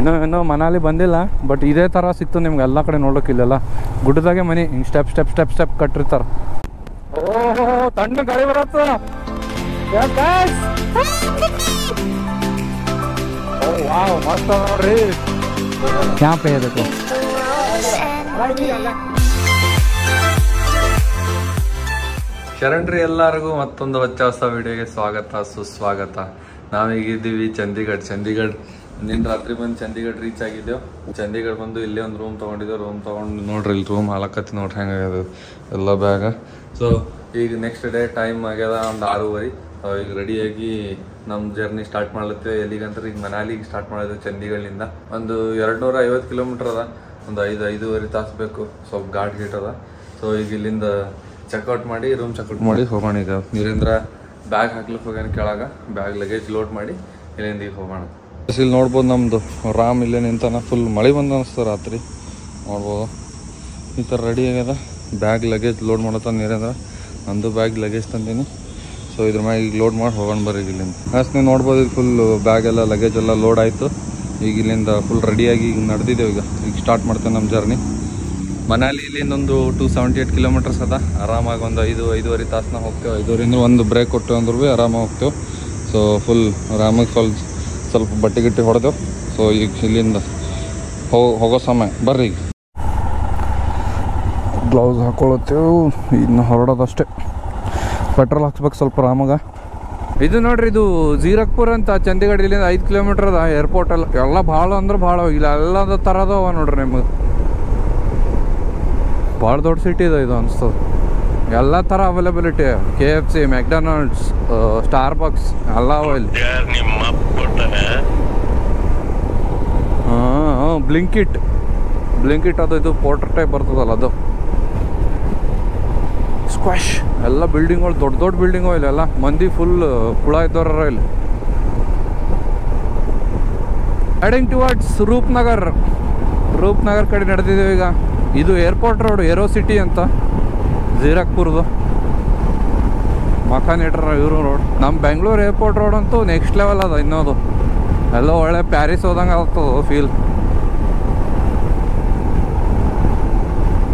ಇನ್ನೂ ಇನ್ನೂ ಮನಾಲಿ ಬಂದಿಲ್ಲ ಬಟ್ ಇದೇ ಥರ ಸಿಕ್ತು ನಿಮ್ಗೆ ಎಲ್ಲ ಕಡೆ ನೋಡೋಕೆ ಇಲ್ಲೆಲ್ಲ. ಗುಡ್ಡದಾಗೆ ಮನೆ, ಹಿಂಗೆ ಸ್ಟೆಪ್ ಸ್ಟೆಪ್ ಸ್ಟೆಪ್ ಸ್ಟೆಪ್ ಕಟ್ಟಿರ್ತಾರೆ. ತಣ್ಣ ನೋಡ್ರಿ. ಶರಣ್ರಿ ಎಲ್ಲರಿಗೂ ಮತ್ತೊಂದು ಹೊಚ್ಚ ಹೊಸ ವಿಡಿಯೋಗೆ ಸ್ವಾಗತ, ಸುಸ್ವಾಗತ. ನಾವೀಗಿದ್ದೀವಿ ಚಂಡೀಗಢ ಚಂಡೀಗಢ್ ನಿನ್ನ ರಾತ್ರಿ ಬಂದು ಚಂಡೀಗಢ ರೀಚ್ ಆಗಿದ್ದೆವು ಚಂಡೀಗಢ ಬಂದು ಇಲ್ಲೇ ಒಂದು ರೂಮ್ ತೊಗೊಂಡಿದ್ದೆವು ರೂಮ್ ತೊಗೊಂಡು ನೋಡ್ರಿ ಇಲ್ಲಿ ರೂಮ್ ಹಾಲಕತ್ತಿ ನೋಡ್ರಿ ಹೆಂಗಾಗ್ಯದ ಎಲ್ಲ ಬ್ಯಾಗ ಸೊ ಈಗ ನೆಕ್ಸ್ಟ್ ಡೇ ಟೈಮ್ ಆಗ್ಯದ ಒಂದು ಆರೂವರೆ. ಈಗ ರೆಡಿಯಾಗಿ ನಮ್ಮ ಜರ್ನಿ ಸ್ಟಾರ್ಟ್ ಮಾಡ್ಲತ್ತೇವೆ. ಎಲ್ಲಿಗಂತ ಈಗ ಮನಾಲಿಗೆ ಸ್ಟಾರ್ಟ್ ಮಾಡಿದ್ವಿ ಚಂಡೀಗಢದಿಂದ ಒಂದು ಎರಡು ನೂರ ಐವತ್ತು ಕಿಲೋಮೀಟ್ರ್ ಅದ. ಒಂದು ಐದು, ಐದೂವರೆ ತಾಸು ಬೇಕು. ಸ್ವಲ್ಪ ಘಾಟ್ ಗೀಟ್ ಅದ. ಸೊ ಈಗ ಇಲ್ಲಿಂದ ಚೆಕ್ಔಟ್ ಮಾಡಿ ರೂಮ್ ಚೆಕ್ಔಟ್ ಮಾಡಿ ಹೋಗೋಣ ಈಗ. ನೀರಿಂದ ಬ್ಯಾಗ್ ಹಾಕ್ಲಿಕ್ಕೆ ಹೋಗ್ಯಾನ ಕೆಳಗೆ? ಬ್ಯಾಗ್ ಲಗೇಜ್ ಲೋಡ್ ಮಾಡಿ ಇಲ್ಲಿಂದ ಈಗ ಹೋಗೋಣ. ಇಲ್ಲಿ ನೋಡ್ಬೋದು ನಮ್ಮದು ರಾಮ್ ಇಲ್ಲೇ ನಿಂತಾನ. ಫುಲ್ ಮಳೆ ಬಂದ ಅನಿಸ್ತದೆ ರಾತ್ರಿ. ನೋಡ್ಬೋದು. ಈ ಥರ ರೆಡಿ ಆಗ್ಯದ. ಬ್ಯಾಗ್ ಲಗೇಜ್ ಲೋಡ್ ಮಾಡತ್ತ ನೀರೇಂದ್ರ ನಂದು ಬ್ಯಾಗ್ ಲಗೇಜ್ ತಂದೀನಿ. ಸೊ ಇದ್ರ ಮ್ಯಾಗ ಈಗ ಲೋಡ್ ಮಾಡಿ ಹೋಗೋಣ ಬರ್ರಿ ಇಲ್ಲಿಂದ. ಫಸ್ಟ್ ನೀವು ನೋಡ್ಬೋದು ಈಗ ಫುಲ್ ಬ್ಯಾಗ್ ಎಲ್ಲ ಲಗೇಜ್ ಎಲ್ಲ ಲೋಡ್ ಆಯಿತು. ಈಗ ಇಲ್ಲಿಂದ ಫುಲ್ ರೆಡಿಯಾಗಿ ಈಗ ನಡೆದಿದ್ದೇವೆ ಈಗ. ಈಗ ಸ್ಟಾರ್ಟ್ ಮಾಡ್ತೇವೆ ನಮ್ಮ ಜರ್ನಿ ಮನಾಲಿ ಇಲ್ಲಿಂದ ಒಂದು ಟೂ ಸೆವೆಂಟಿ ಏಟ್ ಕಿಲೋಮೀಟರ್ಸ್ ಅದ. ಆರಾಮಾಗಿ ಒಂದು ಐದು, ಐದುವರೆ ತಾಸನ್ನ ಹೋಗ್ತೇವೆ. ಐದೂರಿಂದ ಒಂದು ಬ್ರೇಕ್ ಕೊಟ್ಟು ಅಂದ್ರೂ ಆರಾಮಾಗಿ ಹೋಗ್ತೇವೆ. ಸೊ ಫುಲ್ ಆರಾಮಾಗಿ ಸ್ವಲ್ಪ ಸ್ವಲ್ಪ ಬಟ್ಟೆ ಗಿಟ್ಟಿ ಹೊಡೆದೆವು ಸೊ ಈಗ ಇಲ್ಲಿಂದ ಹೋಗೋ ಸಮಯ. ಬರ್ರಿ ಈಗ. ಗ್ಲೌಸ್ ಹಾಕೊಳತ್ತೇವು ಇನ್ನು ಹೊರಡೋದಷ್ಟೇ. ಪೆಟ್ರೋಲ್ ಹಾಕ್ಸ್ಬೇಕು ಸ್ವಲ್ಪ ರಾಮಗ. ಇದು ನೋಡ್ರಿ ಇದು ಜೀರಕ್ಪುರ್ ಅಂತ ಚಂಡೀಗಢ ಇಲ್ಲಿಂದ ಐದು ಕಿಲೋಮೀಟರ್ ಅದ ಏರ್ಪೋರ್ಟ್ ಎಲ್ಲ. ಎಲ್ಲ ಭಾಳ ಅಂದ್ರೆ ಭಾಳ ಇಲ್ಲ ಎಲ್ಲದ ಥರದ ಅವ ನೋಡ್ರಿ ನಿಮಗೆ ಭಾಳ ದೊಡ್ಡ ಸಿಟಿ ಇದೆ ಇದು ಅನಿಸ್ತದೆ. ಎಲ್ಲ ಥರ availability K F C McDonald's Starbucks ಎಲ್ಲ ಅವ ಇಲ್ಲಿ ಯಾರ್ ನಿಮ್ಮ ಅಪ್ಪ ಕೊಟ್ಟಾರ ಹಾಂ ಹಾಂ ಬ್ಲಿಂಕಿಟ್. ಬ್ಲಿಂಕಿಟ್ ಅದು ಇದು ಪೋರ್ಟರ್ ಟೈಪ್ ಬರ್ತದಲ್ಲ ಅದು. ಸ್ಕ್ವಾಶ್ ಎಲ್ಲ ಬಿಲ್ಡಿಂಗ್ಗಳು ದೊಡ್ಡ ದೊಡ್ಡ ಬಿಲ್ಡಿಂಗು ಇಲ್ಲೆಲ್ಲ. ಮಂದಿ ಫುಲ್ ಕುಳ ಇದ್ದವರ ಇಲ್ಲಿ. ಹೆಡಿಂಗ್ ಟುವರ್ಡ್ಸ್ ರೂಪ್ನಗರ್ ರೂಪ್ನಗರ್ ಕಡೆ ನಡೆದಿದ್ದೇವೆ ಈಗ. ಇದು ಏರ್ಪೋರ್ಟ್ ರೋಡ್ ಏರೋ ಸಿಟಿ ಅಂತ. ಜೀರಕ್ಪುರ್ದು ಮಖಾನ್ ಇವರು ರೋಡ್ ನಮ್ಮ ಬೆಂಗಳೂರು ಏರ್ಪೋರ್ಟ್ ರೋಡ್ ಅಂತೂ ನೆಕ್ಸ್ಟ್ ಲೆವೆಲ್ ಅದ ಇನ್ನೋದು. ಎಲ್ಲ ಒಳ್ಳೆ ಪ್ಯಾರಿಸ್ ಹೋದಂಗೆ ಆಗ್ತದ ಫೀಲ್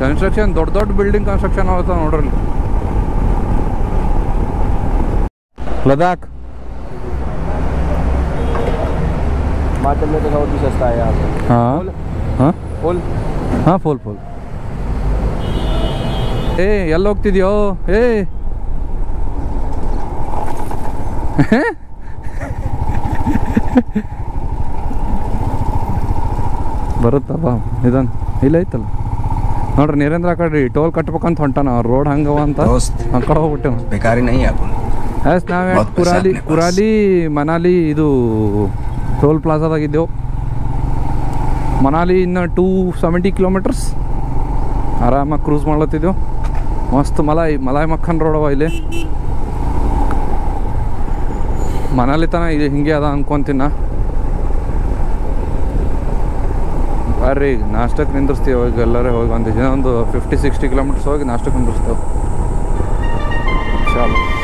ಕನ್ಸ್ಟ್ರಕ್ಷನ್ ದೊಡ್ಡ ದೊಡ್ಡ ಬಿಲ್ಡಿಂಗ್ ಕನ್ಸ್ಟ್ರಕ್ಷನ್ ಆಗ್ತಾವ ನೋಡ್ರಿ ಇಲ್ಲಿ. ಲದಾಖ್ हिमाचल में तो बहुत ही सस्ता है यहाँ पे ಹಾಂ ಹಾಂ फुल ಹಾಂ ಫುಲ್ ಫುಲ್ ಏ ಎಲ್ಲಿ ಹೋಗ್ತಿದ್ಯೋ ಏ ಬರುತ್ತಪ್ಪ ಇದನ್ ಇಲ್ಲ ಐತಲ್ಲ ನೋಡ್ರಿ ನೀರೇಂದ್ರ ಕಡ್ರಿ ಟೋಲ್ ಕಟ್ಬೇಕಂತ ಹೊಂಟಾನ ರೋಡ್ ಹಂಗವ ಅಂತ ಆ ಕಡೆ ಹೋಗ್ಬಿಟ್ಟೆ ಬೇಕಾರಿ ಕುರಾಲಿ ಕುರಾಲಿ ಮನಾಲಿ ಇದು ಟೋಲ್ ಪ್ಲಾಜಾದಾಗಿದ್ದೆವು ಮನಾಲಿ ಇನ್ನು ಟೂ ಸೆವೆಂಟಿ ಕಿಲೋಮೀಟರ್ಸ್. ಆರಾಮಾಗಿ ಕ್ರೂಸ್ ಮಾಡ್ಲತ್ತಿದ್ದೆವು ಮಸ್ತ್ ಮಲಾಯ್ ಮಲಾಯ್ ಮಕ್ಕನ್ ರೋಡ್ ಅವ ಇಲ್ಲಿ. ಮನಾಲಿ ತನ ಇದು ಹಿಂಗೆ ಅದ ಅನ್ಕೊಂತೀನಿ ಈಗ ನಾಷ್ಟಕ್ಕೆ ನಿಂದಿರ್ಸ್ತೀವಿ ಹೋಗಿ ಎಲ್ಲರೇ ಹೋಗಿ ಒಂದು ದಿನ ಒಂದು ಫಿಫ್ಟಿ ಸಿಕ್ಸ್ಟಿ ಕಿಲೋಮೀಟರ್ಸ್ ಹೋಗಿ ನಾಷ್ಟಕ್ಕೆ ನಿಂದಿರ್ಸ್ತೇವೆ. ಚಾಲು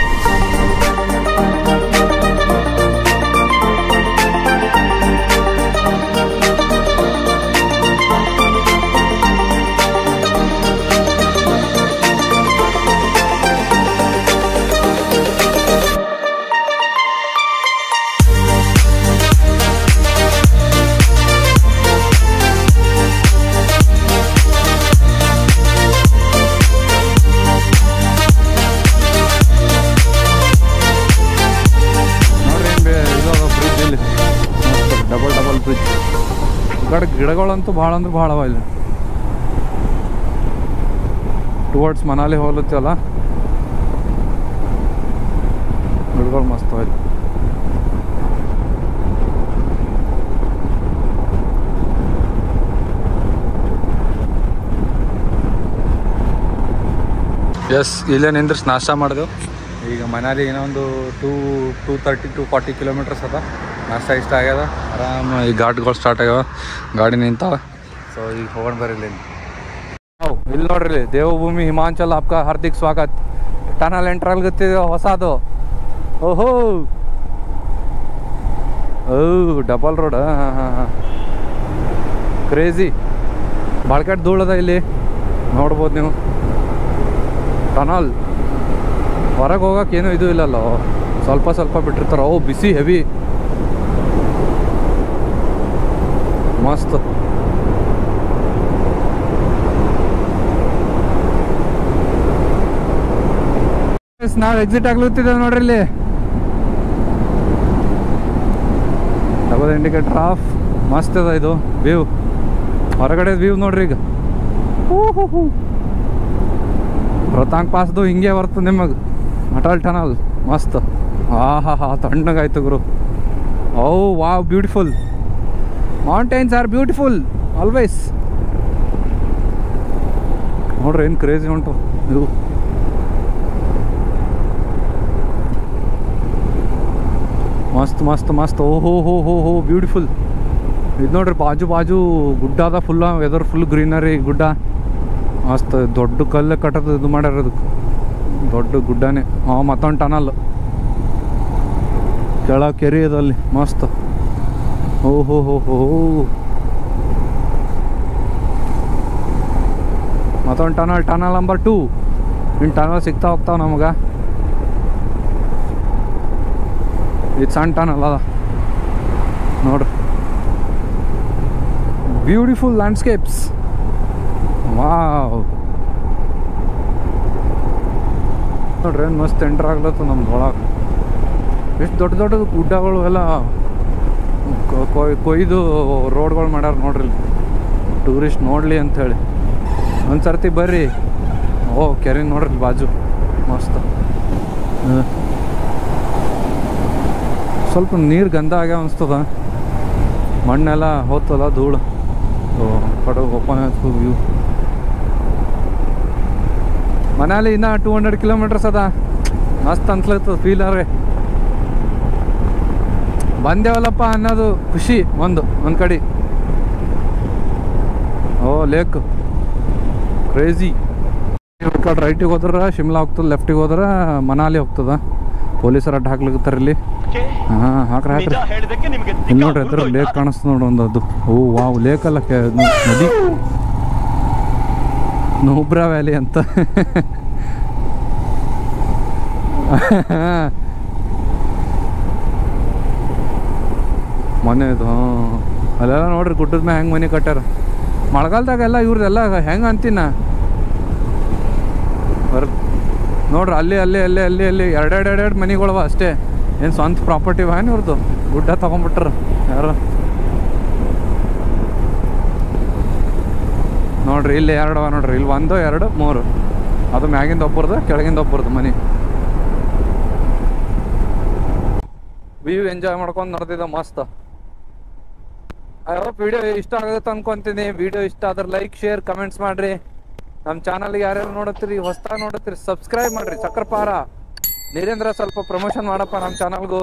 ಕಡೆ ಗಿಡಗಳಂತೂ ಭಾಳ ಅಂದ್ರೆ ಭಾಳ ಅವ ಇಲ್ಲಿ. ಟುವರ್ಡ್ಸ್ ಮನಾಲಿ ಹೋಗ್ಲತ್ತಲ್ಲ ಗಿಡಗಳು ಮಸ್ತ್ ಇಲ್ಲಿ. ಎಸ್ ಇಲ್ಲೇ ನಿಂದ್ರಿಸಿ ನಾಷ್ಟ ಮಾಡಿದೆವು. ಈಗ ಮನಾಲಿ ಏನೋ ಒಂದು two two thirty to forty kilometres ಅದ. ನಾಷ್ಟ ಇಷ್ಟ ಆಗ್ಯದ. ಆರಾಮ ಈ ಘಾಟ್ಗಳು ಸ್ಟಾರ್ಟ್ ಆಗ್ಯಾವ. ಗಾಡಿ ನಿಂತಾವ. ಸೊ ಈಗ ಹೋಗೋಣ ಬರ್ರಿ ಇಲ್ಲಿ ಹೌ ಇಲ್ಲಿ ನೋಡ್ರಿ ಇಲ್ಲಿ ದೇವಭೂಮಿ ಹಿಮಾಚಲ್ ಅಪ್ಕ ಹಾರ್ದಿಕ್ ಸ್ವಾಗತ್. ಟನಲ್ ಎಂಟ್ರಲ್ ಗೊತ್ತಿದೆ ಹೊಸದು. ಓಹೋ! ಓ ಡಬಲ್ ರೋಡ್ ಹಾಂ ಹಾಂ ಹಾಂ ಕ್ರೇಜಿ ಬಾಳ್ಕೆಟ್ ಧೂಳದ ಇಲ್ಲಿ. ನೋಡ್ಬೋದು ನೀವು. ಟನಲ್ ಹೊರಗೆ ಹೋಗೋಕೆ ಏನೂ ಇದು ಇಲ್ಲಲ್ಲ. ಸ್ವಲ್ಪ ಸ್ವಲ್ಪ ಬಿಟ್ಟಿರ್ತಾರೆ. ಓ ಬಿಸಿ ಹೆವಿ ಮಸ್ತ್. ನಾವು ಎಕ್ಸಿಟ್ ಆಗ್ಲತ್ತಿದ್ದೇವೆ ನೋಡ್ರಿ ಇಲ್ಲಿ. ಡಬಲ್ ಇಂಡಿಕೇಟರ್ ಆಫ್ ಮಸ್ತ್ ಅದ ಇದು ವ್ಯೂ ಹೊರಗಡೆ ವ್ಯೂ ನೋಡ್ರಿ ಈಗ. ರೋತಾಂಗ್ ಪಾಸ್ದು ಹಿಂಗೆ ಬರ್ತದೆ ನಿಮಗೆ. ಅಟಲ್ ಟನಲ್ ಮಸ್ತ್. ಆಹಾ ಹಾ ಹಾ ತಣ್ಣಗಾಯ್ತು ಗುರು. ಓ wow beautiful mountains are beautiful always ನೋಡ್ರಿ, ಏನು ಕ್ರೇಜಿ ಉಂಟು ಇದು. ಮಸ್ತ್ ಮಸ್ತ್ ಮಸ್ತ್. ಓಹೋ ಹೋ ಹೋ ಹೋ ಬ್ಯೂಟಿಫುಲ್ ಇದು ನೋಡ್ರಿ, ಬಾಜು ಬಾಜು ಗುಡ್ಡ ಅದ ಫುಲ್ಲ ವೆದರ್ ಫುಲ್ ಗ್ರೀನರಿ ಗುಡ್ಡ. ಮಸ್ತ್, ದೊಡ್ಡ ಕಲ್ಲು ಕಟ್ಟದ ಇದು ಮಾಡ್ಯಾರ ಅದಕ್ಕೆ ದೊಡ್ಡ ಗುಡ್ಡನೇ. ಹಾಂ ಮತ್ತೊಂದು ಟನಲ್ ಕೆಳ ಕೆರೆ ಇದೆ ಅಲ್ಲಿ. ಮಸ್ತ್. ಓಹೋ ಹೋ ಹೋ ಮತ್ತೊಂದು ಟನಲ್ ಟನಲ್ ನಂಬರ್ ಟೂ ಇನ್ನು ಟನಲ್ ಸಿಗ್ತಾ ಹೋಗ್ತಾವ ನಮಗೆ. ಇದು ಸಣ್ಣ ಟನಲ್ ಅದ. ನೋಡ್ರಿ. ಬ್ಯೂಟಿಫುಲ್ ಲ್ಯಾಂಡ್ಸ್ಕೇಪ್ಸ್ ವಾವ್ ನೋಡ್ರಿ, ಏನು ಮಸ್ತ್ ಎಂಟ್ರ್ ಆಗ್ಲತ್ತ ನಮ್ದು ಒಳಗೆ. ಎಷ್ಟು ದೊಡ್ಡ ದೊಡ್ಡದು ಗುಡ್ಡಗಳು ಎಲ್ಲ. ಕೊಯ್ದು ರೋಡ್ಗಳು ಮಾಡ್ಯಾರ ನೋಡ್ರಿ ಟೂರಿಸ್ಟ್ ನೋಡಲಿ ಅಂಥೇಳಿ ಒಂದು ಸರ್ತಿ ಬರ್ರಿ. ಓ, ಕೆರೆ ನೋಡ್ರಿ ಬಾಜು. ಮಸ್ತ್. ಸ್ವಲ್ಪ ನೀರು ಗಂಧ ಆಗ್ಯಾವ ಅನಿಸ್ತದ. ಮಣ್ಣೆಲ್ಲ ಹೋತಲ್ಲ ಧೂಳು. ಕಡೆ ಓಪನ್ ವ್ಯೂ. ಮನೇಲಿ ಇನ್ನೂ ಟೂ ಹಂಡ್ರೆಡ್ ಕಿಲೋಮೀಟರ್ಸ್ ಅದ. ಮಸ್ತ್ ಅನ್ಸ್ಲತ್ತದ ಫೀಲರೇ ಬಂದೇವಲ್ಲಪ್ಪ ಅನ್ನೋದು ಖುಷಿ ಒಂದು ಒಂದು ಕಡೆ. ಓ ಲೇಕ್ ಕ್ರೇಜಿ ಕಡೆ ರೈಟಿಗೆ ಹೋದ್ರೆ ಶಿಮ್ಲಾ ಹೋಗ್ತದೆ ಲೆಫ್ಟಿಗೆ ಹೋದ್ರೆ ಮನಾಲಿ ಹೋಗ್ತದ. ಪೊಲೀಸರು ಅಡ್ಡ ಹಾಕ್ಲಿಕತ್ತಾರ ಇಲ್ಲಿ. ಹಾಂ ಹಾಕ್ರಿ ಹಾಕ್ರಿ. ಇಲ್ಲಿ ನೋಡ್ರಿ ಅದ್ರ ಲೇಕ್ ಕಾಣಿಸ್ತು ನೋಡು ಒಂದು ಅದು. ಓ ವಾವ್ ಲೇಕ್ ಅಲ್ಲ ನದಿ. ನೂಬ್ರಾ ವ್ಯಾಲಿ ಅಂತ. ಮನೆ ಇದು, ಹಾಂ. ಅಲ್ಲೆಲ್ಲ ನೋಡ್ರಿ ಗುಡ್ಡದ ಮ್ಯಾಗ ಹೆಂಗೆ ಮನೆ ಕಟ್ಟಾರ ಮಳೆಗಾಲದಾಗೆಲ್ಲ ಇವ್ರದೆಲ್ಲ ಹೆಂಗೆ ಅಂತೀನ ಬರ್ ನೋಡ್ರಿ ಅಲ್ಲಿ ಅಲ್ಲಿ ಅಲ್ಲಿ ಅಲ್ಲಿ ಅಲ್ಲಿ ಎರಡೆರಡು ಎರಡೆರಡು ಮನೆಗಳವ ಅಷ್ಟೇ. ಏನು ಸ್ವಂತ ಪ್ರಾಪರ್ಟಿ ಏನು ಇವ್ರದ್ದು ಗುಡ್ಡ ತೊಗೊಂಬಿಟ್ರ ಯಾರು? ನೋಡ್ರಿ ಇಲ್ಲಿ ಎರಡವ ನೋಡ್ರಿ, ಇಲ್ಲಿ ಒಂದು, ಎರಡು, ಮೂರು. ಅದು ಮ್ಯಾಗಿಂದ ಒಬ್ಬರದು, ಕೆಳಗಿಂದ ಒಬ್ಬರದು ಮನೆ. ವ್ಯೂ ಎಂಜಾಯ್ ಮಾಡ್ಕೊಂಡು ನಡೆದಿದ್ದ ಮಸ್ತ್. ಐ ಹೋಪ್ ವಿಡಿಯೋ ಇಷ್ಟ ಆಗುತ್ತೆ ಅನ್ಕೊಂತೀನಿ ವಿಡಿಯೋ ಇಷ್ಟ ಆದ್ರೆ ಲೈಕ್ ಶೇರ್ ಕಮೆಂಟ್ಸ್ ಮಾಡ್ರಿ. ನಮ್ಮ ಚಾನಲ್ಗೆ ಯಾರ್ಯಾರು ನೋಡತ್ತೀರಿ ಹೊಸ್ತಾ ನೋಡತ್ತೀರಿ ಸಬ್ಸ್ಕ್ರೈಬ್ ಮಾಡ್ರಿ ಚಕ್ರಪಾರ ನೀರೇಂದ್ರ ಸ್ವಲ್ಪ ಪ್ರಮೋಷನ್ ಮಾಡಪ್ಪ ನಮ್ಮ ಚಾನಲ್ಗೂ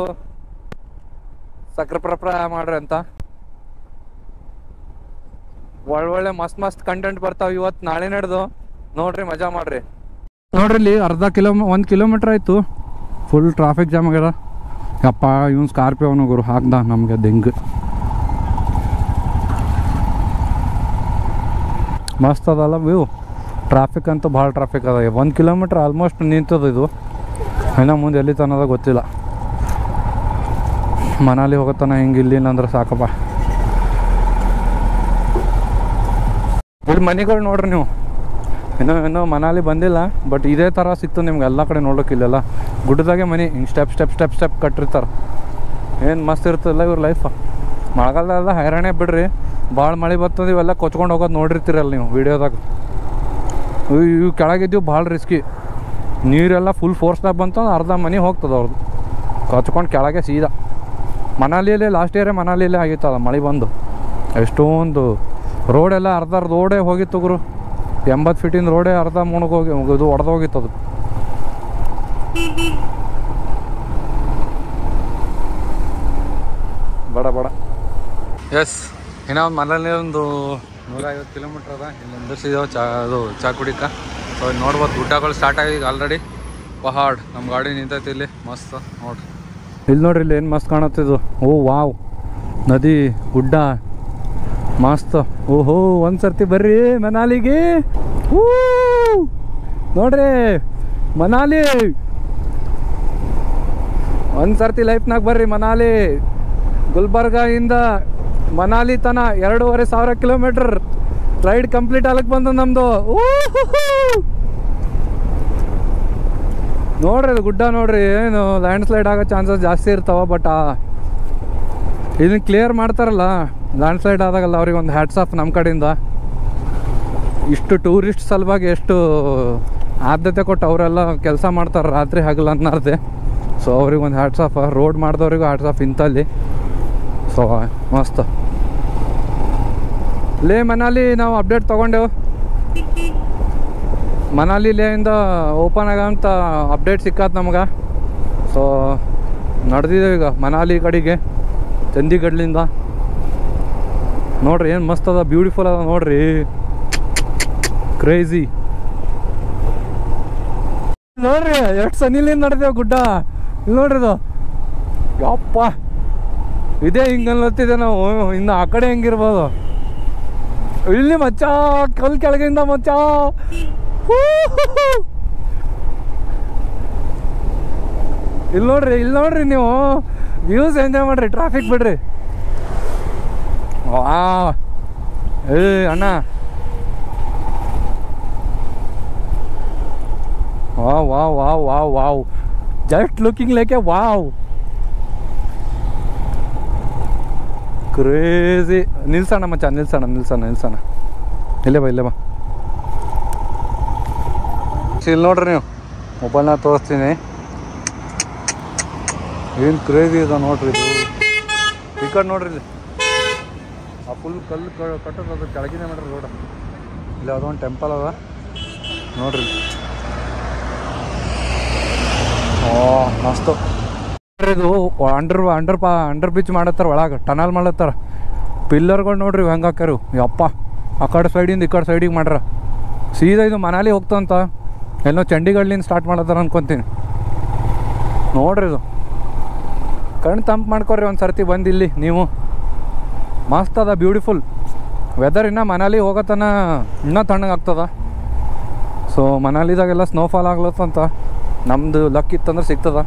ಸಕ್ರಪ್ರಪ್ರ ಮಾಡ್ರಿ ಅಂತ. ಒಳ್ಳೊಳ್ಳೆ ಮಸ್ತ್ ಮಸ್ತ್ ಕಂಟೆಂಟ್ ಬರ್ತಾವ ಇವತ್ತು ನಾಳೆ ನಡೆದು. ನೋಡ್ರಿ, ಮಜಾ ಮಾಡ್ರಿ. ನೋಡ್ರಿ ಇಲ್ಲಿ ಅರ್ಧ ಕಿಲೋ, ಒಂದು ಕಿಲೋಮೀಟರ್ ಆಯ್ತು. ಫುಲ್ ಟ್ರಾಫಿಕ್ ಜಾಮ್ ಆಗ್ಯದ. ಅಪ್ಪ ಇವನು ಸ್ಕಾರ್ಪಿಯೋನು ಗುರು, ಹಾಕ್ದ ನಮಗೆ ದೆಂಗ್ ಮಸ್ತ್ ಅದಲ್ಲ ವ್ಯೂ ಟ್ರಾಫಿಕ್ ಅಂತೂ ಭಾಳ ಟ್ರಾಫಿಕ್ ಅದ. ಒಂದು ಕಿಲೋಮೀಟ್ರ್ ಆಲ್ಮೋಸ್ಟ್ ನಿಂತದ ಇದು. ಇನ್ನು ಮುಂದೆ ಎಲ್ಲಿ ತನದ ಗೊತ್ತಿಲ್ಲ. ಮನಾಲಿ ಹೋಗತ್ತಾನ ಹಿಂಗೆ ಇಲ್ಲಿಲ್ಲ ಅಂದ್ರೆ ಸಾಕಪ್ಪ. ಇಲ್ಲಿ ಮನೆಗಳು ನೋಡ್ರಿ ನೀವು. ಇನ್ನೂ ಇನ್ನೂ ಮನಾಲಿ ಬಂದಿಲ್ಲ ಬಟ್ ಇದೇ ಥರ ಸಿಕ್ತು ನಿಮ್ಗೆ ಎಲ್ಲ ಕಡೆ ನೋಡೋಕೆ ಇಲ್ಲೆಲ್ಲ. ಗುಡ್ಡದಾಗೆ ಮನೆ, ಹಿಂಗೆ ಸ್ಟೆಪ್ ಸ್ಟೆಪ್ ಸ್ಟೆಪ್ ಸ್ಟೆಪ್ ಕಟ್ಟಿರ್ತಾರೆ. ಏನು ಮಸ್ತ್ ಇರ್ತದಲ್ಲ ಇವ್ರ ಲೈಫ್ ಮಳೆಗಾಲದಾಗ ಹೈರಾಣೆ ಬಿಡ್ರಿ. ಭಾಳ ಮಳೆ ಬರ್ತದೆ, ಇವೆಲ್ಲ ಕೊಚ್ಕೊಂಡು ಹೋಗೋದು ನೋಡಿರ್ತೀರಲ್ಲ ನೀವು ವಿಡಿಯೋದಾಗ. ಇವು ಕೆಳಗಿದ್ದೀವಿ ಭಾಳ ರಿಸ್ಕಿ ನೀರೆಲ್ಲ ಫುಲ್ ಫೋರ್ಸ್ದಾಗ ಬಂತು ಅರ್ಧ ಮನೆ ಹೋಗ್ತದೆ ಅವ್ರದ್ದು ಕೊಚ್ಕೊಂಡು ಕೆಳಗೆ ಸೀದಾ. ಮನಾಲಿಯಲ್ಲೇ ಲಾಸ್ಟ್ ಇಯರೇ ಮನಾಲಿಯಲ್ಲೇ ಆಗಿತ್ತದ ಮಳೆ ಬಂದು. ಎಷ್ಟೊಂದು ರೋಡೆಲ್ಲ ಅರ್ಧ ರೋಡೇ ಹೋಗಿತ್ತು ಗುರು. ಎಂಬತ್ತು ಫೀಟಿನ ರೋಡೇ ಅರ್ಧ ಮುಣಗೋಗಿ ಇದು ಒಡೆದೋಗಿತ್ತು ಅದು. ಬಡ ಬಡ. ಎಸ್ ಇನ್ನೂ ಒಂದು ಮನೇಲಿ ಒಂದು ನೂರೈವತ್ತು ಕಿಲೋಮೀಟ್ರ್ ಅದ. ಇಲ್ಲಿ ನಿಂದಿರ್ಸಿದ್ದೇವೆ ಚಾ, ಅದು ಚಾ ಕುಡಿಕ. ಸೊ ಇಲ್ಲಿ ನೋಡ್ಬೋದು, ಗುಡ್ಡಗಳು ಸ್ಟಾರ್ಟ್ ಆಗಿದೆ ಆಲ್ರೆಡಿ ಪಹಾಡ್ ನಮ್ಮ ಗಾಡಿ ನಿಂತೈತಿ ಇಲ್ಲಿ. ಮಸ್ತ್, ನೋಡ್ರಿ. ಇಲ್ಲಿ ನೋಡ್ರಿ, ಇಲ್ಲಿ ಏನು ಮಸ್ತ್ ಕಾಣುತ್ತಿದ್ದು ಓ, ವಾವ್. ನದಿ, ಗುಡ್ಡ. ಮಸ್ತ್. ಓಹೋ, ಒಂದು ಸರ್ತಿ ಬರ್ರಿ ಮನಾಲಿಗೆ! ನೋಡ್ರಿ, ಮನಾಲಿ. ಒಂದು ಸರ್ತಿ ಲೈಫ್ನಾಗ ಬರ್ರಿ ಮನಾಲಿ. ಗುಲ್ಬರ್ಗ ಮನಾಲಿ ತನ ಎರಡೂವರೆ ಸಾವಿರ ಕಿಲೋಮೀಟರ್ ರೈಡ್ ಕಂಪ್ಲೀಟ್ ಆಗಕ್ಕೆ ಬಂತು ನಮ್ಮದು ನೋಡ್ರಿ ಗುಡ್ಡ ನೋಡ್ರಿ, ಏನು ಲ್ಯಾಂಡ್ ಸ್ಲೈಡ್ ಆಗೋ ಚಾನ್ಸಸ್ ಜಾಸ್ತಿ ಇರ್ತಾವ ಬಟ್ ಇದನ್ನ ಕ್ಲಿಯರ್ ಮಾಡ್ತಾರಲ್ಲ ಲ್ಯಾಂಡ್ ಸ್ಲೈಡ್ ಆದಾಗಲ್ಲ ಅವ್ರಿಗೆ ಒಂದು ಹ್ಯಾಟ್ಸ್ ಆಫ್ ನಮ್ಮ ಕಡೆಯಿಂದ. ಇಷ್ಟು ಟೂರಿಸ್ಟ್ ಸಲುವಾಗಿ ಎಷ್ಟು ಆದ್ಯತೆ ಕೊಟ್ಟು ಅವರೆಲ್ಲ ಕೆಲಸ ಮಾಡ್ತಾರೆ, ರಾತ್ರಿ ಹಗಲು ಅನ್ನರ್ದೆ. ಸೊ ಅವ್ರಿಗೆ ಒಂದು ಹ್ಯಾಟ್ಸ್ ಆಫ್ ರೋಡ್ ಮಾಡಿದವ್ರಿಗೂ ಹ್ಯಾಟ್ಸ್ ಆಫ್ ಇಂತಲ್ಲಿ. ಸೊ ಮಸ್ತ್. ಲೇ, ಮನಾಲಿ, ನಾವು ಅಪ್ಡೇಟ್ ತೊಗೊಂಡೆವು. ಮನಾಲಿ ಲೇಯಿಂದ ಓಪನ್ ಆಗಂತ ಅಪ್ಡೇಟ್ ಸಿಕ್ಕತ್ ನಮ್ಗೆ. ಸೊ ನಡೆದಿದ್ದೇವೆ ಈಗ ಮನಾಲಿ ಕಡೆಗೆ ಚಂದಿಗಡ್ಲಿಂದ ನೋಡ್ರಿ, ಏನು ಮಸ್ತ್ ಅದ ಬ್ಯೂಟಿಫುಲ್ ಅದ ನೋಡ್ರಿ. ಕ್ರೇಜಿ ನೋಡ್ರಿ ಎಷ್ಟು ಸನಿಲಿಂದ ನಡೆದೇವು ಗುಡ್ಡ. ಇಲ್ಲಿ ನೋಡ್ರಿ ಇದು. ಯಪ್ಪ. ಇದೇ ಹಿಂಗೆ ಅನ್ಲತ್ತಿದೆ ನಾವು. ಇನ್ನು ಆ ಕಡೆ ಹೆಂಗಿರ್ಬೋದು? ಇಲ್ಲಿ ಮಚ್ಚ, ಕಲ್ ಕೆಳಗಿಂದ ಮಚ್ಚ! ಇಲ್ಲಿ ನೋಡ್ರಿ ಇಲ್ಲಿ ನೋಡ್ರಿ ನೀವು. ವ್ಯೂಸ್ ಎಂಜಾಯ್ ಮಾಡ್ರಿ ಟ್ರಾಫಿಕ್ ಬಿಡ್ರಿ. ಏ, ಅಣ್ಣ. Wow wow wow wow wow just looking like a wow crazy ನಿಲ್ಸೋಣ ಮಚ್ಚ ನಿಲ್ಸೋಣ ನಿಲ್ಸೋಣ ನಿಲ್ಸೋಣ ಇಲ್ಲೇ ಬಾ ಇಲ್ಲೇ ಬಾ. ಇಲ್ಲಿ ನೋಡ್ರಿ ನೀವು. ಮೊಬೈಲ್ನ ತೋರಿಸ್ತೀನಿ. ಏನು ಕ್ರೇಜಿ ಇದೆ ನೋಡ್ರಿ ಇದು. ಈ ನೋಡ್ರಿ ಇಲ್ಲಿ. ಆ ಫುಲ್ ಕಲ್ಲು ಕಟ್ಟೋದು ಅದು ಕೆಳಗಿನೇ ಮಾಡ್ರಿ ರೋಡ ಇಲ್ಲಿ ಅದೊಂದು ಟೆಂಪಲ್ ಅದ. ನೋಡ್ರಿ ಓ, ಮಸ್ತು. ಇದು ಅಂಡರ್ ಅಂಡರ್ ಪಾ ಅಂಡರ್ ಬ್ರಿಡ್ಜ್ ಮಾಡತ್ತಾರ, ಒಳಗೆ ಟನಲ್ ಮಾಡತ್ತಾರ. ಪಿಲ್ಲರ್ಗಳು ನೋಡ್ರಿ ಹೆಂಗೆ ಹಾಕ್ಯಾರು. ಯಪ್ಪ ಆ ಕಡೆ ಸೈಡಿಂದ ಈ ಕಡೆ ಸೈಡಿಗೆ ಮಾಡ್ರ ಸೀದಾ ಇದು ಮನಾಲಿ ಹೋಗ್ತಂತ. ಎಲ್ಲೋ ಚಂಡೀಗಢಲಿಂದ ಸ್ಟಾರ್ಟ್ ಮಾಡತ್ತಾರ ಅನ್ಕೊಂತೀನಿ. ನೋಡ್ರಿ ಇದು. ಕಣ್ಣು ತಂಪು ಮಾಡ್ಕೊರಿ ಒಂದು ಸರ್ತಿ ಬಂದು ಇಲ್ಲಿ ನೀವು. ಮಸ್ತ್ ಅದ ಬ್ಯೂಟಿಫುಲ್ ವೆದರ್ ಇನ್ನೂ ಮನಾಲಿ ಹೋಗತ್ತನ ಇನ್ನೂ ತಣ್ಣಗಾಗ್ತದ ಸೊ ಮನಾಲಿದಾಗೆಲ್ಲ ಸ್ನೋಫಾಲ್ ಆಗ್ಲತ್ತಂತ. ನಮ್ಮದು ಲಕ್ ಇತ್ತಂದ್ರೆ ಸಿಗ್ತದ.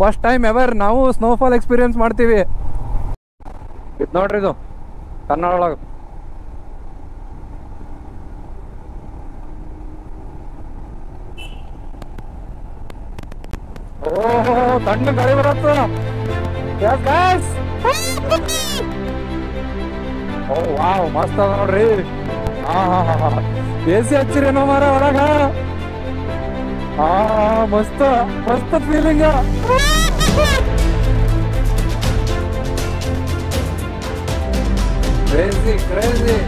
ಫಸ್ಟ್ ಟೈಮ್ ಎವರ್ ನಾವು ಸ್ನೋಫಾಲ್ ಎಕ್ಸ್ಪೀರಿಯನ್ಸ್ ಮಾಡ್ತೀವಿ. ಇದು ನೋಡ್ರಿ ಇದು ಕನ್ನಡ ಒಳಗೆ ಓಹೋ ತಣ್ಣ ಗಾಳಿ ಬರತ್ತ. ಓ ಮಸ್ತ್ ಅದ ನೋಡ್ರಿ. ಹಾ ಹಾ ಹಾ ಎ ಸಿ ಹಚ್ಚಿರೇನೋ ಮಾರ ಒಳಗ. ಹಾ ಮಸ್ತ್ ಮಸ್ತ್ ಫೀಲಿಂಗ್ ಕ್ರೇಜಿ ಕ್ರೇಜಿ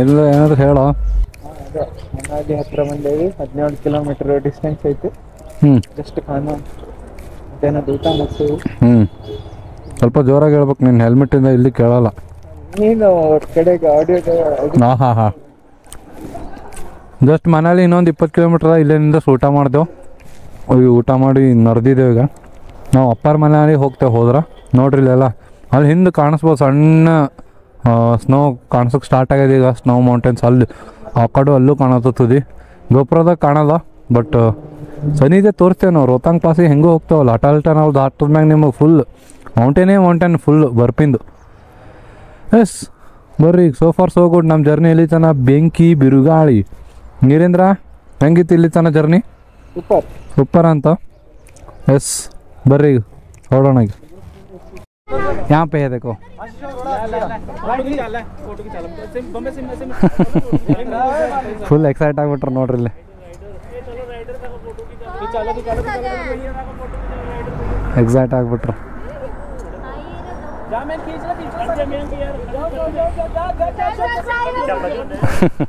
ಎಲ್ಲ ಏನಾದ್ರು ಹೇಳೋ ಮನಾಲಿ ಹತ್ರ ಬಂದೇವಿ ಹದಿನೇಳು ಕಿಲೋಮೀಟರ್ ಡಿಸ್ಟೆನ್ಸ್ ಐತಿ ಹ್ಞೂ ಜಸ್ಟ್ ಖಾನ ಮತ್ತೇನಾದ್ರು ಊಟ ಮುಗಿಸೇವಿ ಹ್ಞೂ ಸ್ವಲ್ಪ ಜೋರಾಗಿ ಹೇಳ್ಬೇಕು ನಿನ್ನ ಹೆಲ್ಮೆಟ್ಟಿಂದ ಇಲ್ಲಿ ಕೇಳಲ್ಲ. ನೀನು ಕಡೆಗೆ ಆಡಿಯೋ ಹಾಂ ಹಾಂ ಹಾಂ. ಜಸ್ಟ್ ಮನೇಲಿ ಇನ್ನೊಂದು ಇಪ್ಪತ್ತು ಕಿಲೋಮೀಟ್ರ್ ಇಲ್ಲಿಂದ ಊಟ ಮಾಡ್ದೆವು. ಈಗ ಊಟ ಮಾಡಿ ನಡೆದಿದ್ದೇವೆ ಈಗ. ನಾವು ಅಪ್ಪಾರ ಮನೇಲಿ ಹೋಗ್ತೇವೆ ಹೋದ್ರೆ ನೋಡ್ರಿ ಇಲ್ಲೆಲ್ಲ ಅಲ್ಲಿ ಹಿಂದೆ ಕಾಣಿಸ್ಬೋದು ಸಣ್ಣ ಸ್ನೋ ಕಾಣಿಸೋಕೆ ಸ್ಟಾರ್ಟ್ ಆಗಿದೆ ಈಗ ಸ್ನೋ ಮೌಂಟೇನ್ಸ್ ಅಲ್ಲಿ ಆ ಕಡೆ ಅಲ್ಲೂ ಕಾಣತ್ತದಿ. ಗೋಪುರದಾಗ ಕಾಣಲ್ಲ ಬಟ್ ಸನಿದೆ ತೋರಿಸ್ತೇವೆ ನಾವು ರೋತಾಂಗ್ ಪಾಸಿಗೆ ಹೆಂಗೂ ಹೋಗ್ತೇವಲ್ಲ. ಅಟಲ್ಟ ನಾವು ದಾಟದ ಮ್ಯಾಗ ನಿಮಗೆ ಫುಲ್ ಮೌಂಟೇನೇ ಮೌಂಟೇನ್ ಫುಲ್ ಬರ್ಪಿಂದು. ಎಸ್ ಬರ್ರಿ ಸೋ ಫಾರ್ ಸೋ ಗುಡ್ ನಮ್ಮ ಜರ್ನಿ ಇಲ್ಲಿ ತನ ಬೆಂಕಿ ಬಿರುಗಾಳಿ. ನೀರೇಂದ್ರ ಹೆಂಗಿತ್ತು ಇಲ್ಲಿ ತನ ಜರ್ನಿ ಸೂಪರ್. ಸೂಪರ್ ಅಂತ? ಎಸ್ ಬರ್ರಿ ಹೊಡೋಣ ಈಗ. ಯಾ ಪೇ ಅದಕ್ಕೋ ಫುಲ್ ಎಕ್ಸೈಟ್ ಆಗ್ಬಿಟ್ರೆ ನೋಡ್ರಿ ಇಲ್ಲಿ. ಎಕ್ಸೈಟ್ ಆಗ್ಬಿಟ್ರೆ.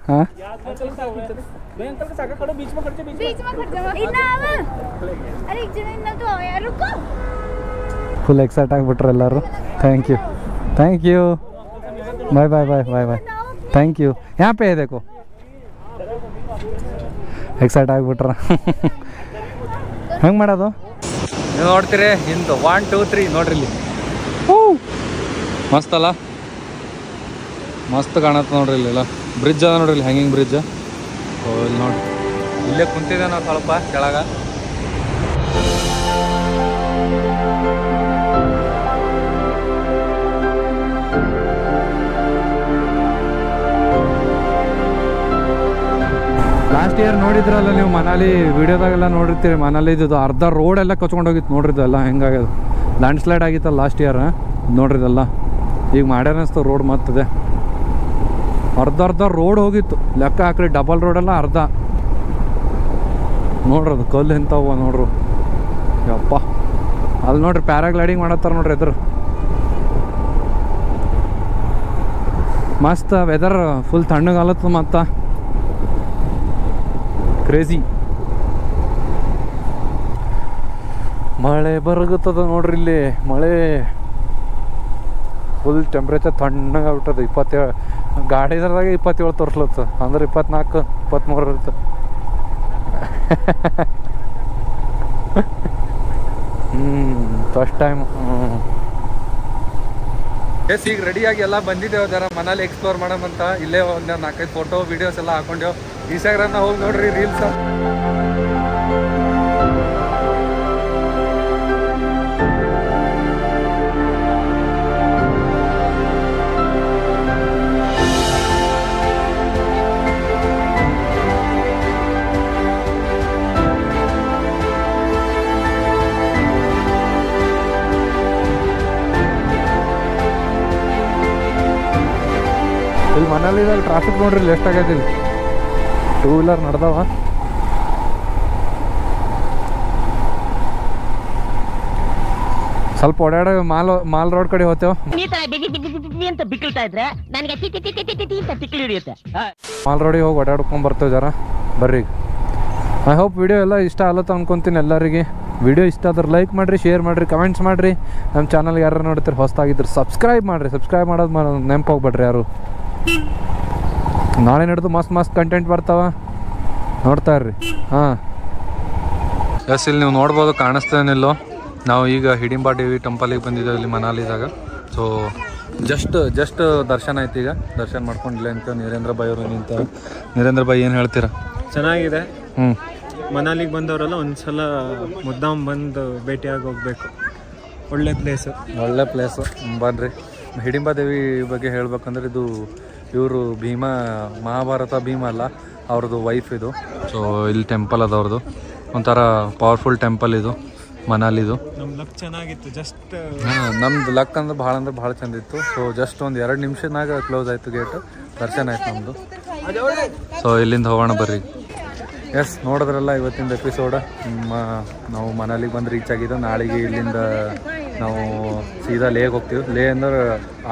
ಹಾಂ बीच में खड़ जाओ इतना आवा अरे एक जन इतना तो आओ यार रुको ಫುಲ್ ಎಕ್ಸೈಟ್ ಆಗ್ಬಿಟ್ರು ಎಲ್ಲರೂ thank you thank you bye bye bye bye bye thank you यहाँ पे है देखो ಎಕ್ಸೈಟ್ ಆಗಿಬಿಟ್ರ ಹೆಂಗೆ ಮಾಡೋದು ನೀವು ನೋಡ್ತೀರಿ ಹಿಂದೆ ಒನ್ ಟೂ ತ್ರೀ ನೋಡ್ರಿ ಇಲ್ಲಿ ಮಸ್ತ್ ಮಸ್ತ್ ಕಾಣತ್ತ ನೋಡ್ರಿ ಇಲ್ಲೆಲ್ಲ. ಬ್ರಿಡ್ಜ್ ಅದ ನೋಡ್ರಿ ಇಲ್ಲಿ ಹ್ಯಾಂಗಿಂಗ್ ಬ್ರಿಡ್ಜ್ ಇಲ್ಲಿ ನೋಡಿ ಇಲ್ಲೇ ಕುಂತಿದ್ದೆ ನಾವು ಸ್ವಲ್ಪ ಕೆಳಗ. ಲಾಸ್ಟ್ ಇಯರ್ ನೋಡಿದ್ರಲ್ಲ ನೀವು ಮನಾಲಿ, ವಿಡಿಯೋದಾಗೆಲ್ಲ ನೋಡಿರ್ತೀರಿ. ಮನಾಲಿ ಇದು ಅರ್ಧ ರೋಡ್ ಎಲ್ಲ ಕಚ್ಕೊಂಡು ಹೋಗಿತ್ತು ನೋಡ್ರಿದೆಲ್ಲ ಹೆಂಗಾಗ್ಯದ. ಲ್ಯಾಂಡ್ ಸ್ಲೈಡ್ ಆಗಿತ್ತಲ್ಲ ಲಾಸ್ಟ್ ಇಯರ್ ನೋಡ್ರಿದೆಲ್ಲ ಈಗ ಮಾಡ್ಯಾರ ಅನಿಸ್ತು ರೋಡ್ ಮತ್ತಿದೆ ಅರ್ಧ ಅರ್ಧ ರೋಡ್ ಹೋಗಿತ್ತು. ಲೆಕ್ಕ ಹಾಕ್ರಿ ಡಬಲ್ ರೋಡೆಲ್ಲ ಅರ್ಧ. ನೋಡ್ರಿ ಅದು ಕಲ್ಲು ಎಂತವ ನೋಡ್ರು. ಯಪ್ಪ. ಅಲ್ಲಿ ನೋಡ್ರಿ, ಪ್ಯಾರಾಗ್ಲೈಡಿಂಗ್ ಮಾಡತ್ತಾರ ನೋಡ್ರಿ ಎದುರು. ಮಸ್ತ್ ವೆದರ್ ಫುಲ್ ತಣ್ಣಗಾಲತ್ತು ಮತ್ತು. ಕ್ರೇಜಿ ಮಳೆ ಬರಗುತ್ತದ ನೋಡ್ರಿ ಇಲ್ಲಿ. ಮಳೆ ಫುಲ್ ಟೆಂಪ್ರೇಚರ್ ತಣ್ಣಗಾಗ್ಬಿಟ್ಟದ ಇಪ್ಪತ್ತೇಳು ಗಾಡಿದ್ರದಾಗ ಇಪ್ಪತ್ತೇಳು ತೋರಿಸ್ಲತ್ತ. ಅಂದ್ರೆ ಇಪ್ಪತ್ನಾಲ್ಕು ಇಪ್ಪತ್ತ್ಮೂರು ಇರ್ತ ಹ್ಞೂ ಫಸ್ಟ್ ಟೈಮ್ ಎಸ್, ಈಗ ರೆಡಿಯಾಗಿ ಎಲ್ಲ ಬಂದಿದ್ದೇವೆ ಜರ. ಮನೇಲಿ ಎಕ್ಸ್ಪ್ಲೋರ್ ಮಾಡಮಂತ ಇಲ್ಲೇ ಒಂದು ನಾಲ್ಕೈದು ಫೋಟೋ ವಿಡಿಯೋಸ್ ಎಲ್ಲ ಹಾಕೊಂಡೇವು. ಇನ್ಸ್ಟಾಗ್ರಾಮ್ನ ಹೋಗಿ ನೋಡ್ರಿ ರೀಲ್ಸ್ ಟ್ರಾಫಿಕ್ ನೋಡ್ರಿ ಎಷ್ಟು ಎಷ್ಟಾಗೈತಿ ಟೂ ವೀಲರ್ ನಡೆದವ. ಸ್ವಲ್ಪ ಓಡಾಡ ಮಾಲ್ ಮಾಲ್ ರೋಡ್ ಕಡೆ ಹೋಗ್ತೇವೆ. ಮಾಲ್ ರೋಡಿಗೆ ಹೋಗಿ ಓಡಾಡ್ಕೊಂಡ್ ಬರ್ತೇವೆ ಜರ. ಬರ್ರಿ ಐ ಹೋಪ್ ವಿಡಿಯೋ ಎಲ್ಲ ಇಷ್ಟ ಆಲತ್ತ ಅನ್ಕೊಂತೀನಿ ಎಲ್ಲರಿಗೆ. ವಿಡಿಯೋ ಇಷ್ಟ ಆದ್ರೆ ಲೈಕ್ ಮಾಡ್ರಿ ಶೇರ್ ಮಾಡ್ರಿ ಕಮೆಂಟ್ಸ್ ಮಾಡ್ರಿ. ನಮ್ಮ ಚಾನಲ್ ಯಾರು ನೋಡ್ತೀರಿ ಹೊಸ್ದಾಗಿದ್ರೆ ಸಬ್ಸ್ಕ್ರೈಬ್ ಮಾಡ್ರಿ. ಸಬ್ಸ್ಕ್ರೈಬ್ ಮಾಡೋದು ನೆನಪು ಹೋಗ್ಬೇಡ್ರಿ ಯಾರು? ನಾಳೆ ನಡೆದು ಮಸ್ತ್ ಮಸ್ತ್ ಕಂಟೆಂಟ್ ಬರ್ತಾವ? ನೋಡ್ತಾ ಇರ್ರಿ ಹಾಂ. ಎಸ್ ಇಲ್ಲಿ ನೀವು ನೋಡ್ಬೋದು ಕಾಣಿಸ್ತೇನಿಲ್ಲೋ. ನಾವು ಈಗ ಹಿಡಿಂಬಾ ದೇವಿ ಟೆಂಪಲಿಗೆ ಬಂದಿದ್ದೇವೆ ಇಲ್ಲಿ ಮನಾಲಿದಾಗ. ಸೊ ಜಸ್ಟ್ ಜಸ್ಟ್ ದರ್ಶನ ಆಯ್ತು ಈಗ. ದರ್ಶನ ಮಾಡ್ಕೊಂಡಿಲ್ಲ ಅಂತ ನೀರೇಂದ್ರ ಬಾಯಿ ಅವರು ನಿಂತ. ನೀರೇಂದ್ರ ಬಾಯಿ ಏನು ಹೇಳ್ತೀರಾ? ಚೆನ್ನಾಗಿದೆ. ಹ್ಞೂ ಮನಾಲಿಗೆ ಬಂದವರೆಲ್ಲ ಒಂದ್ಸಲ ಮುದ್ದಾಮ್ ಬಂದು ಭೇಟಿಯಾಗಿ ಹೋಗ್ಬೇಕು. ಒಳ್ಳೆ ಪ್ಲೇಸು ಒಳ್ಳೆ ಪ್ಲೇಸು ಬನ್ರಿ. ಹಿಡಿಂಬಾ ದೇವಿ ಬಗ್ಗೆ ಹೇಳ್ಬೇಕಂದ್ರೆ ಇದು ಇವರು ಭೀಮಾ ಮಹಾಭಾರತ ಭೀಮ ಅಲ್ಲ ಅವ್ರದ್ದು ವೈಫ್ ಇದು. ಸೊ ಇಲ್ಲಿ ಟೆಂಪಲ್ ಅದ ಅವ್ರದ್ದು ಒಂಥರ ಪವರ್ಫುಲ್ ಟೆಂಪಲ್ ಇದು ಮನಾಲಿದು. ಲಕ್ ಚೆನ್ನಾಗಿತ್ತು ಜಸ್ಟ್ ಹಾಂ ನಮ್ದು ಲಕ್ ಅಂದ್ರೆ ಭಾಳ ಅಂದ್ರೆ ಭಾಳ ಚಂದ ಇತ್ತು. ಸೊ ಜಸ್ಟ್ ಒಂದು ಎರಡು ನಿಮಿಷನಾಗ ಕ್ಲೋಸ್ ಆಯಿತು ಗೇಟ್ ದರ್ಶನ ಆಯ್ತು ನಮ್ಮದು ಸೊ ಇಲ್ಲಿಂದ ಹೋಗೋಣ ಬರ್ರಿ. ಎಸ್ ನೋಡಿದ್ರಲ್ಲ ಇವತ್ತಿಂದ ಎಪಿಸೋಡ ನಾವು ಮನಾಲಿಗೆ ಬಂದು ರೀಚ್ ಆಗಿದ್ದು ನಾಳೆಗೆ ಇಲ್ಲಿಂದ ನಾವು ಸೀದಾ ಲೇಗೆ ಹೋಗ್ತೀವಿ. ಲೇ ಅಂದ್ರೆ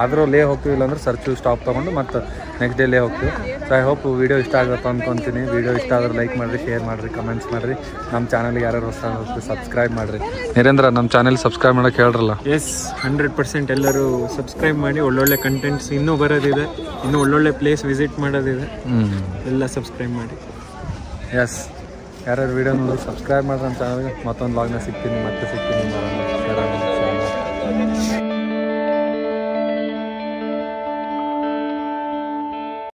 ಆದರೂ ಲೇ ಹೋಗ್ತೀವಿ ಇಲ್ಲಾಂದ್ರೆ ಸರ್ಚು ಸ್ಟಾಪ್ ತೊಗೊಂಡು ಮತ್ತು ನೆಕ್ಸ್ಟ್ ಡೇ ಲೇ ಹೋಗ್ತೀವಿ. ಸೊ ಐ ಹೋಪ್ ವೀಡಿಯೋ ಇಷ್ಟ ಆಗುತ್ತೆ ಅಂದ್ಕೊತೀನಿ ವಿಡಿಯೋ ಇಷ್ಟ ಆದ್ರೆ ಲೈಕ್ ಮಾಡಿರಿ ಶೇರ್ ಮಾಡಿರಿ ಕಮೆಂಟ್ಸ್ ಮಾಡಿರಿ. ನಮ್ಮ ಚಾನಲ್ಗೆ ಯಾರ್ಯಾರು ಹೊಸ ಸಬ್ಸ್ಕ್ರೈಬ್ ಮಾಡಿರಿ. ನಿರೇಂದ್ರ ನಮ್ಮ ಚಾನಲ್ ಸಬ್ಸ್ಕ್ರೈಬ್ ಮಾಡೋಕೆ ಹೇಳ್ರಲ್ಲ? ಎಸ್ ಹಂಡ್ರೆಡ್ ಪರ್ಸೆಂಟ್ ಎಲ್ಲರೂ ಸಬ್ಸ್ಕ್ರೈಬ್ ಮಾಡಿ ಒಳ್ಳೊಳ್ಳೆ ಕಂಟೆಂಟ್ಸ್ ಇನ್ನೂ ಬರೋದಿದೆ. ಇನ್ನೂ ಒಳ್ಳೊಳ್ಳೆ ಪ್ಲೇಸ್ ವಿಸಿಟ್ ಮಾಡೋದಿದೆ. ಎಲ್ಲ ಸಬ್ಸ್ಕ್ರೈಬ್ ಮಾಡಿ. ಎಸ್ ಯಾರ್ಯಾರು ವೀಡಿಯೋ ನೋಡಿ ಸಬ್ಸ್ಕ್ರೈಬ್ ಮಾಡ್ರಿ ನಮ್ಮ ಚಾನಲ್ಗೆ ಮತ್ತೊಂದು ಲಾಗ್ನ ಸಿಗ್ತೀನಿ ಮತ್ತೆ ಸಿಗ್ತೀನಿ. Thank you.